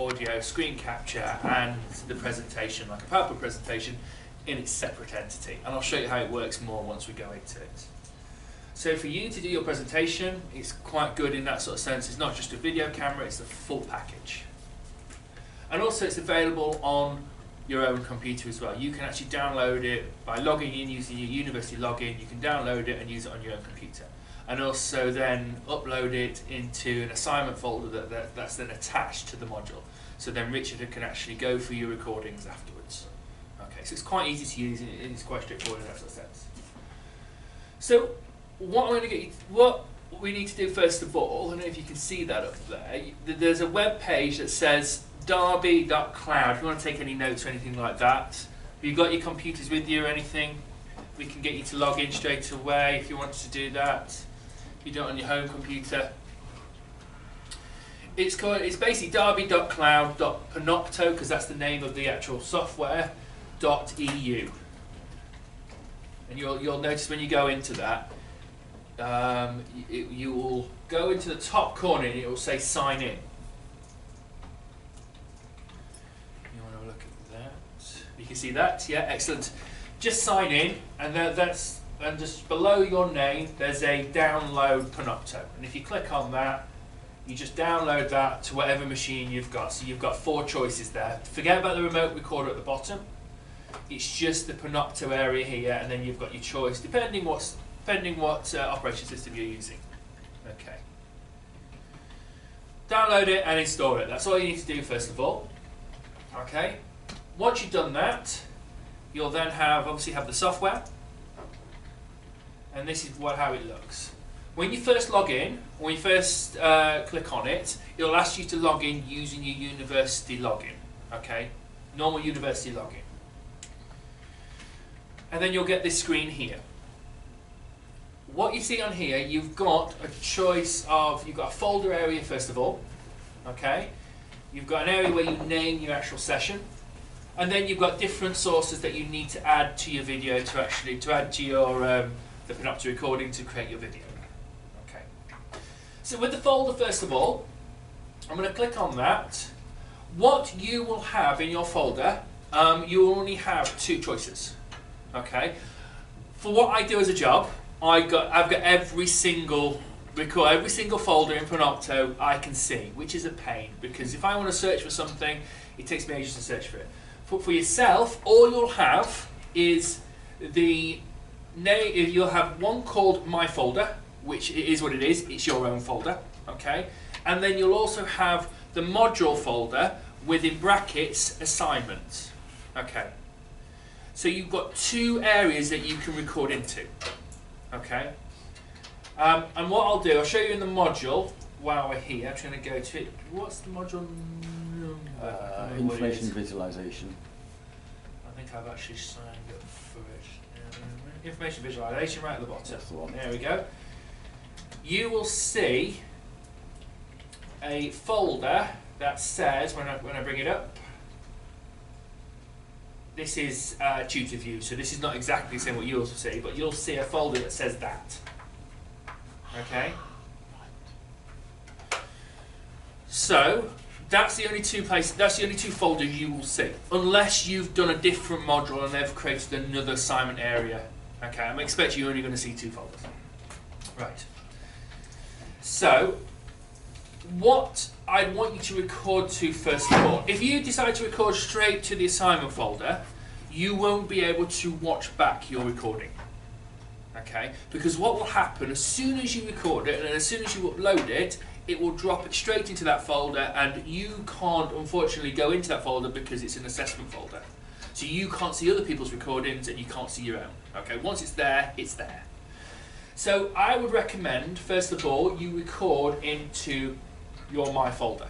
audio, screen capture, and the presentation, like a PowerPoint presentation, in its separate entity. And I'll show you how it works more once we go into it. So for you to do your presentation, it's quite good in that sort of sense. It's not just a video camera, it's the full package. And also it's available on your own computer as well. You can actually download it by logging in using your university login. You can download it and use it on your own computer. And also then upload it into an assignment folder that, that, that's then attached to the module. So then Richard can actually go through your recordings afterwards. Okay, so it's quite easy to use and it's quite straightforward in that sense. So what I'm going to get you, what we need to do first of all, I don't know if you can see that up there, there's a web page that says derby.cloud. If you want to take any notes or anything like that, have you've got your computers with you or anything? We can get you to log in straight away if you want to do that. You do it on your home computer. It's called, it's basically derby.cloud.panopto because that's the name of the actual software, .eu. And you'll, you'll notice when you go into that, um, you, you will go into the top corner and it will say sign in. You want to look at that? You can see that, yeah, excellent. Just sign in, and that, that's and just below your name there's a download Panopto, and if you click on that, you just download that to whatever machine you've got. So you've got four choices there. Forget about the remote recorder at the bottom. It's just the Panopto area here, and then you've got your choice depending what's depending what uh, operation system you're using. Okay. Download it and install it. That's all you need to do first of all. Okay. Once you've done that, you'll then have obviously have the software, and this is what how it looks. When you first log in, when you first uh, click on it, it'll ask you to log in using your university login. Okay, normal university login, and then you'll get this screen here what you see on here, you've got a choice of, you've got a folder area first of all, okay? You've got an area where you name your actual session, and then you've got different sources that you need to add to your video to actually, to add to your, um, the Panopto recording to create your video. Okay. So with the folder first of all, I'm going to click on that. What you will have in your folder, um, you will only have two choices, okay? For what I do as a job, I got I've got every single record every single folder in Panopto I can see, which is a pain because if I want to search for something, it takes me ages to search for it. For, for yourself, all you'll have is the name. You'll have one called My Folder, which is what it is. It's your own folder, okay. And then you'll also have the module folder within brackets assignments, okay. So you've got two areas that you can record into. Okay. Um, and what I'll do, I'll show you in the module while we're here. I'm trying to go to it. What's the module? Uh, information visualization. Think I've actually signed up for it. Um, information visualization right at the bottom. The. There we go. You will see a folder that says, when I, when I bring it up, this is uh, tutor view, so this is not exactly the same what you'll see, but you'll see a folder that says that. Okay? So, that's the only two places, that's the only two folders you will see. Unless you've done a different module and they've created another assignment area. Okay, I'm expecting you're only going to see two folders. Right. So, what I'd want you to record to first of all. If you decide to record straight to the assignment folder, you won't be able to watch back your recording. Okay? Because what will happen as soon as you record it and as soon as you upload it, it will drop it straight into that folder and you can't unfortunately go into that folder because it's an assessment folder. So you can't see other people's recordings and you can't see your own. Okay, once it's there, it's there. So I would recommend, first of all, you record into your My folder.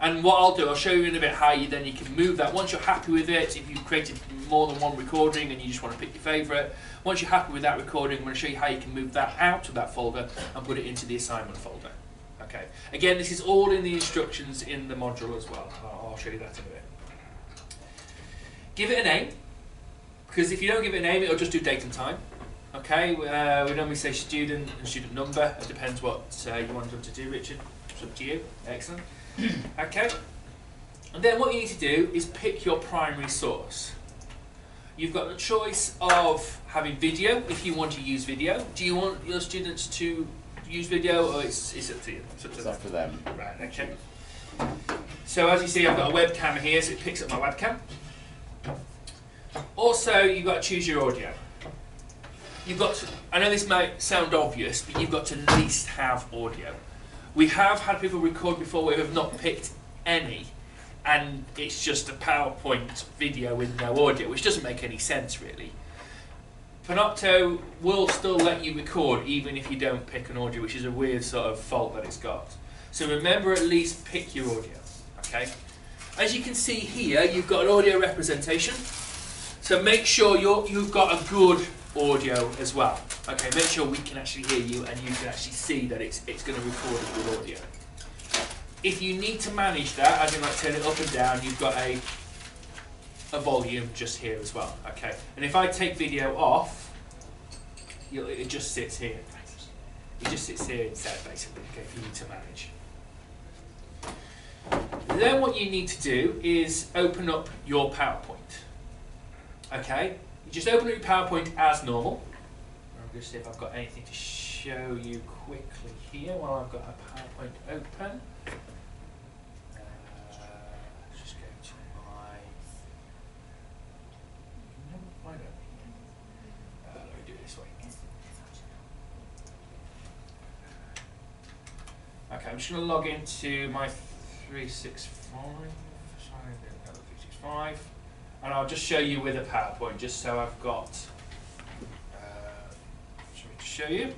And what I'll do, I'll show you in a bit how you then you can move that. Once you're happy with it, if you've created more than one recording and you just want to pick your favourite, once you're happy with that recording, I'm going to show you how you can move that out of that folder and put it into the assignment folder. Okay. Again, this is all in the instructions in the module as well. I'll show you that in a bit. Give it a name, because if you don't give it a name, it'll just do date and time. Okay, uh, we normally say student and student number. It depends what uh, you want them to do, Richard. It's up to you. Excellent. Okay. And then what you need to do is pick your primary source. You've got the choice of having video if you want to use video. Do you want your students to use video or it's, it's up to you? It's up to It's them. up to them. Right, okay. So as you see, I've got a webcam here, so it picks up my webcam. Also, you've got to choose your audio. You've got to, I know this might sound obvious, but you've got to at least have audio. We have had people record before where have not picked any, and it's just a PowerPoint video with no audio, which doesn't make any sense really. Panopto will still let you record even if you don't pick an audio, which is a weird sort of fault that it's got. So remember at least pick your audio, okay? As you can see here, you've got an audio representation. So make sure you're, you've got a good audio as well. Okay, make sure we can actually hear you and you can actually see that it's, it's going to record a good audio. If you need to manage that, as in like turn it up and down, you've got a a volume just here as well. Okay, and if I take video off, it just sits here. It just sits here instead, basically. Okay, if you need to manage. Then what you need to do is open up your PowerPoint. Okay, you just open up your PowerPoint as normal. I'm going to see if I've got anything to show you quickly here while I've got a PowerPoint open. Uh, let's just go to my. Uh, let me do it this way. Okay, I'm just going to log into my 365. Sorry, no, 365. And I'll just show you with a PowerPoint, just so I've got. Uh, shall we show you?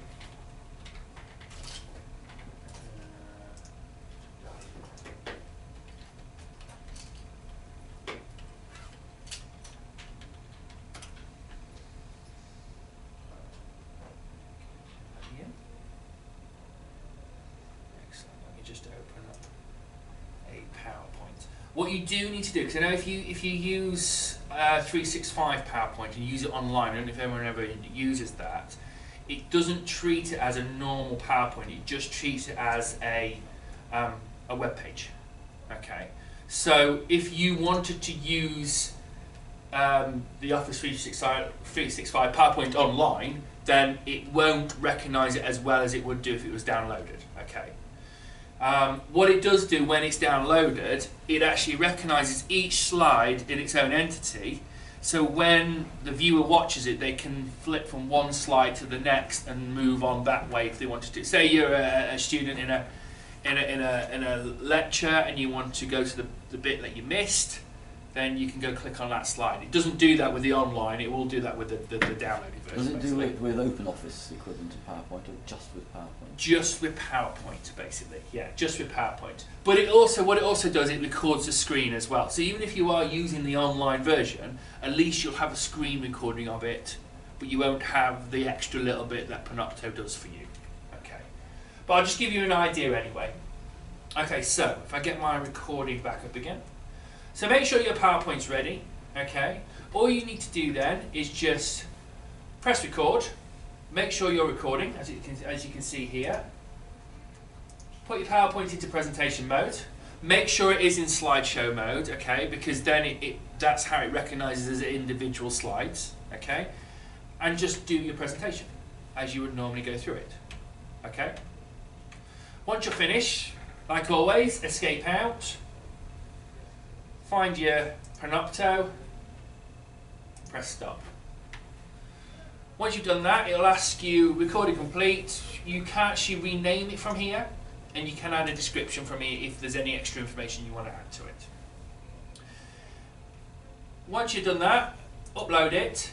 Yeah. Excellent. Let me just open up. What you do need to do, because I know if you if you use uh, 365 PowerPoint and use it online, I don't know if anyone ever uses that, it doesn't treat it as a normal PowerPoint. It just treats it as a um, a web page. Okay. So if you wanted to use um, the Office 365, 365 PowerPoint online, then it won't recognise it as well as it would do if it was downloaded. Okay. Um, what it does do when it's downloaded, it actually recognises each slide in its own entity. So when the viewer watches it, they can flip from one slide to the next and move on that way if they wanted to. Say you're a, a student in a in a, in a in a lecture and you want to go to the, the bit that you missed, then you can go click on that slide. It doesn't do that with the online. It will do that with the, the, the downloaded version. Does it do basically. it with OpenOffice equivalent to PowerPoint or just with PowerPoint? just with PowerPoint, basically. Yeah, just with PowerPoint. But it also, what it also does, it records the screen as well. So even if you are using the online version, at least you'll have a screen recording of it, but you won't have the extra little bit that Panopto does for you. Okay. But I'll just give you an idea anyway. Okay, so if I get my recording back up again. So make sure your PowerPoint's ready. Okay. All you need to do then is just press record. Make sure you're recording, as you can, as you can see here. Put your PowerPoint into presentation mode. Make sure it is in slideshow mode, okay, because then it, it that's how it recognizes as individual slides, okay? And just do your presentation as you would normally go through it, okay? Once you're finished, like always, escape out, find your Panopto, press stop. Once you've done that, it'll ask you recording complete. You can actually rename it from here, and you can add a description from here if there's any extra information you want to add to it. Once you've done that, upload it,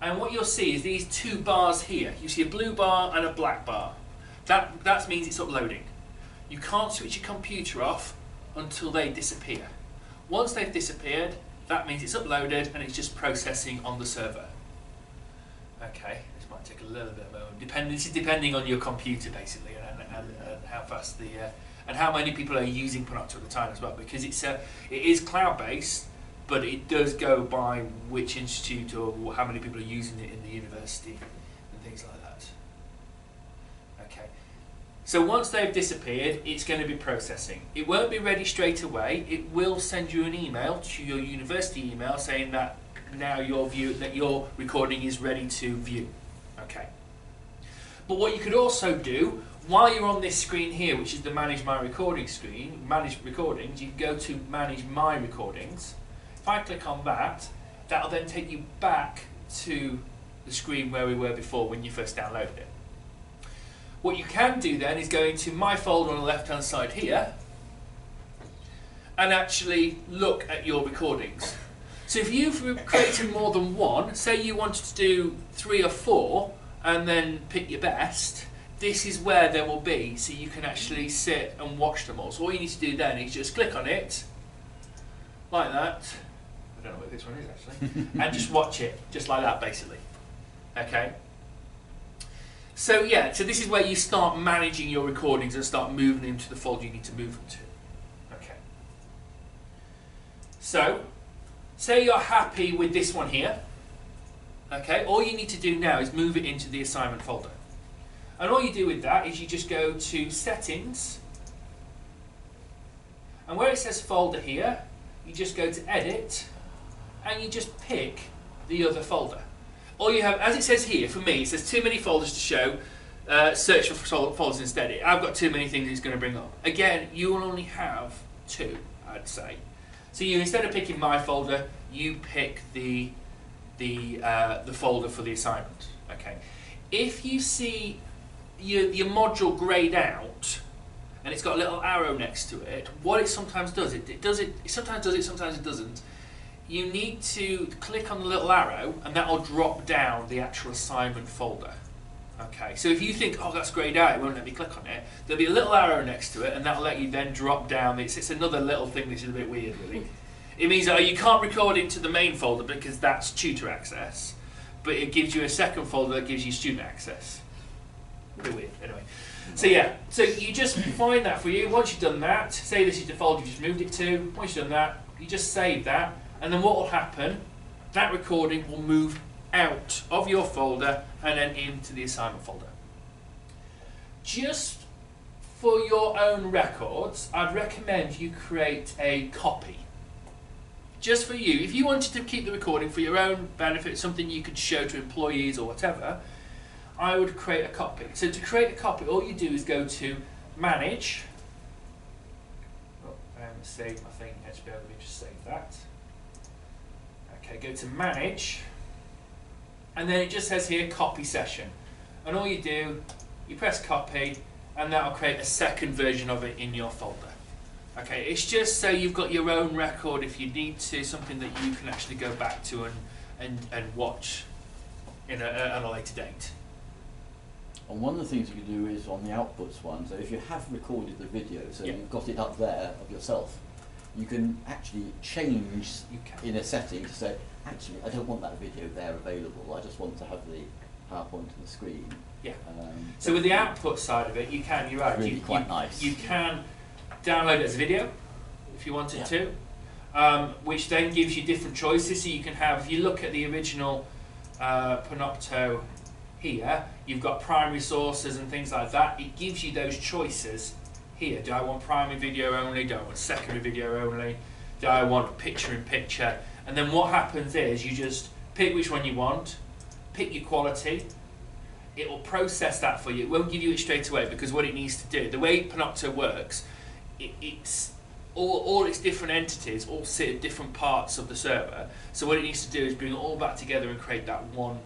and what you'll see is these two bars here. You see a blue bar and a black bar. That that means it's uploading. You can't switch your computer off until they disappear. Once they've disappeared, that means it's uploaded and it's just processing on the server. Okay, this might take a little bit of a moment. This is depending on your computer basically and, and, and how fast the uh, and how many people are using Panopto at the time as well because it's a, it is cloud based, but it does go by which institute or how many people are using it in the university and things like that. So once they've disappeared, it's going to be processing. It won't be ready straight away. It will send you an email to your university email saying that now your view that your recording is ready to view. Okay. But what you could also do while you're on this screen here, which is the Manage My Recording screen, Manage Recordings, you can go to Manage My Recordings. If I click on that, that'll then take you back to the screen where we were before when you first downloaded it. What you can do then is go into My Folder on the left hand side here and actually look at your recordings. So if you've created more than one, say you wanted to do three or four and then pick your best, this is where they will be so you can actually sit and watch them all. So all you need to do then is just click on it like that. I don't know what this one is actually. and just watch it, just like that basically. Okay? So yeah, so this is where you start managing your recordings and start moving them to the folder you need to move them to. Okay. So, say you're happy with this one here. Okay, all you need to do now is move it into the assignment folder. And all you do with that is you just go to settings, and where it says folder here, you just go to edit, and you just pick the other folder. All you have, as it says here, for me, it says too many folders to show, uh, search for folders instead. I've got too many things it's going to bring up. Again, you will only have two, I'd say. So you, instead of picking my folder, you pick the, the, uh, the folder for the assignment. Okay. If you see your, your module grayed out and it's got a little arrow next to it, what it sometimes does, it, it does it, it sometimes does it, sometimes it doesn't. You need to click on the little arrow and that'll drop down the actual assignment folder. Okay, so if you think, oh, that's grayed out, it won't let me click on it, there'll be a little arrow next to it, and that'll let you then drop down. It's, it's another little thing is a bit weird, really. Hmm. It means that you can't record into the main folder because that's tutor access, but it gives you a second folder that gives you student access bit weird. Anyway, so yeah, so you just find that for you. Once you've done that, say this is the folder you've just moved it to. Once you've done that, you just save that, and then what will happen? That recording will move out of your folder and then into the assignment folder. Just for your own records, I'd recommend you create a copy. Just for you. If you wanted to keep the recording for your own benefit, something you could show to employees or whatever, I would create a copy. So to create a copy, all you do is go to Manage. Oh, I saved my thing. Let me just save that. Okay, go to Manage. And then it just says here Copy Session. And all you do, you press Copy, and that'll create a second version of it in your folder. Okay, it's just so you've got your own record if you need to, something that you can actually go back to and, and, and watch in a, at a later date. And one of the things you can do is on the outputs one, so if you have recorded the video, so Yeah. you've got it up there of yourself, you can actually change can. in a setting to say, actually, I don't want that video there available, I just want to have the PowerPoint on the screen. Yeah. Um, So with the output side of it, you can, you're right, Really you, quite you, nice. you can download it as a video if you wanted Yeah. to, um, which then gives you different choices. So you can have, if you look at the original uh, Panopto here, you've got primary sources and things like that. It gives you those choices here. Do I want primary video only? Do I want secondary video only? Do I want picture in picture? And then what happens is you just pick which one you want, pick your quality, it will process that for you. It won't give you it straight away because what it needs to do, the way Panopto works, it, it's all, all its different entities all sit at different parts of the server. So what it needs to do is bring it all back together and create that one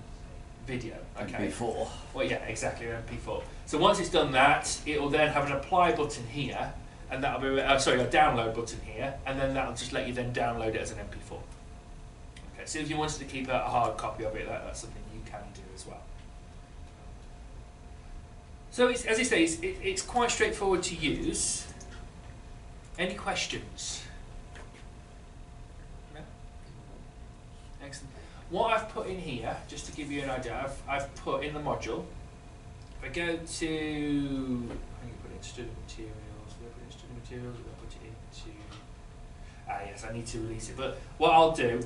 video. Okay. MP4. Well, yeah, exactly, MP4. So once it's done that, it will then have an apply button here, and that'll be uh, sorry, a download button here, and then that'll just let you then download it as an MP4. Okay. So if you wanted to keep a, hard copy of it, that, that's something you can do as well. So as I say, it's, it, it's quite straightforward to use. Any questions? No? Excellent. What I've put in here, just to give you an idea, I've, I've put in the module. If I go to, I think I put it in student materials, where put it in student materials, to put it into, ah yes, I need to release it. But what I'll do,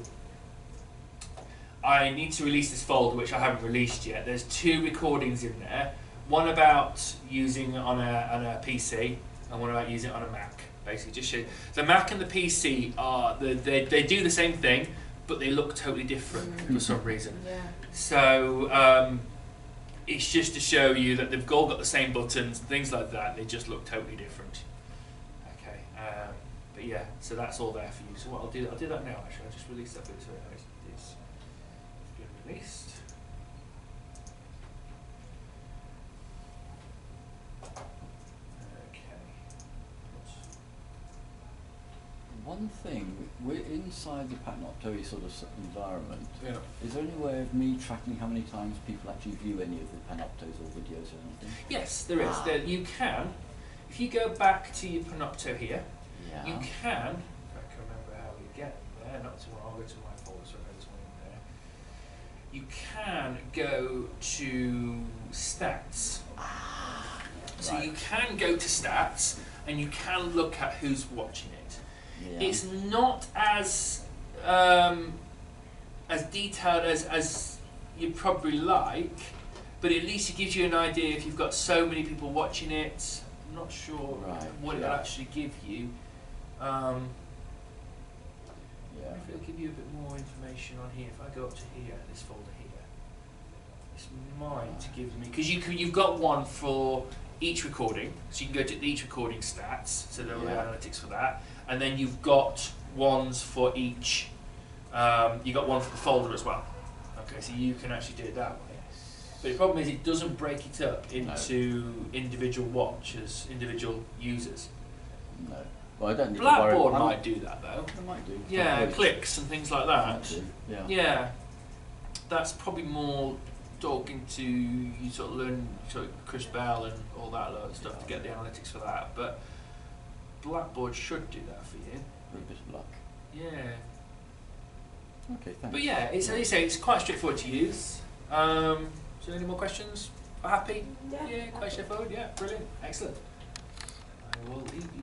I need to release this folder, which I haven't released yet. There's two recordings in there. one about using it on a on a PC and one about using it on a Mac. Basically, just show the Mac and the PC are the, they they do the same thing, but they look totally different for some reason. Yeah. So um, it's just to show you that they've all got the same buttons, and things like that. They just look totally different. Okay, um, but yeah, so that's all there for you. So what I'll do, I'll do that now. Actually, I'll just release that bit so it knows it's been released. Okay. One thing, we're inside the Panopto sort of environment. Yeah. Is there any way of me tracking how many times people actually view any of the Panoptos or videos or anything? Yes, there is. Ah. There, you can, if you go back to your Panopto here, Yeah. you can. If I can remember how you get there, not to I'll go to my folder so I know there's one in there. You can go to stats. Ah. So you can go to stats and you can look at who's watching it. Yeah. It's not as um, as detailed as, as you probably like, but at least it gives you an idea if you've got so many people watching it. I'm not sure Right, what it'll yeah. actually give you. Um, yeah. if it'll give you a bit more information on here, if I go up to here, this folder here, this might give me because you can, you've got one for each recording, so you can go to each recording stats, so there will be analytics for that, and then you've got ones for each. Um, you got one for the folder as well. Okay, so you can actually do it that way. But the problem is it doesn't break it up No. into individual watchers, individual users. No. Well, I don't need. Blackboard I'm- might do that though. They might do. Yeah, Might clicks and things like that. Yeah. Yeah, that's probably more talking to you sort of learn sort of Chris Bell and all that lot of stuff to get the analytics for that. But Blackboard should do that for you. With a bit of luck. Yeah. Okay, thanks. But yeah, it's as you say, it's quite straightforward to use. Um, so any more questions? Happy? Yeah. Yeah, quite straightforward. Yeah, brilliant, excellent. I will leave you.